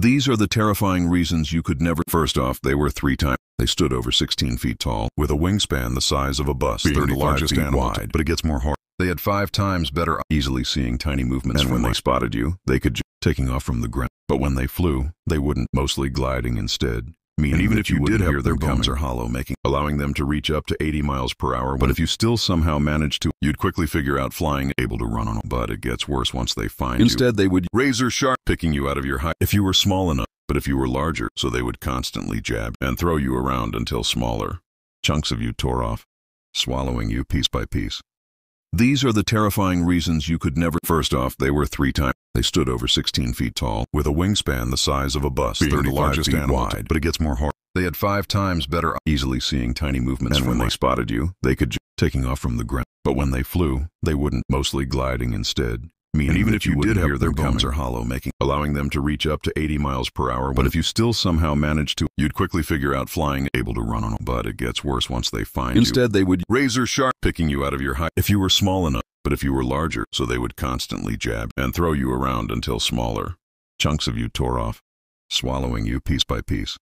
These are the terrifying reasons you could never. First off, they were three times. They stood over 16 feet tall, with a wingspan the size of a bus, Being the 35 largest feet animal wide. But it gets more hard. They had five times better easily seeing tiny movements. And when they spotted you, they could taking off from the ground. But when they flew, they wouldn't, mostly gliding instead. Meaning And even if you wouldn't did have their bones coming. are hollow, making allowing them to reach up to 80 miles per hour. But if you still somehow managed to, you'd quickly figure out flying able to run on. But it gets worse once they find you. Instead, they would razor sharp picking you out of your height if you were small enough. But if you were larger, so they would constantly jab and throw you around until smaller chunks of you tore off, swallowing you piece by piece. These are the terrifying reasons you could never. First off, they were three times. They stood over 16 feet tall, with a wingspan the size of a bus, Being the largest animal wide. But it gets more hard. They had five times better easily seeing tiny movements. And when they spotted you, they could taking off from the ground. But when they flew, they wouldn't, mostly gliding instead. Meaning And even if you wouldn't did hear their bones are hollow, making allowing them to reach up to 80 miles per hour. But if you still somehow managed to, you'd quickly figure out flying able to run on. But it gets worse once they find you. Instead, they would razor sharp picking you out of your height if you were small enough. But if you were larger, so they would constantly jab and throw you around until smaller chunks of you tore off, swallowing you piece by piece.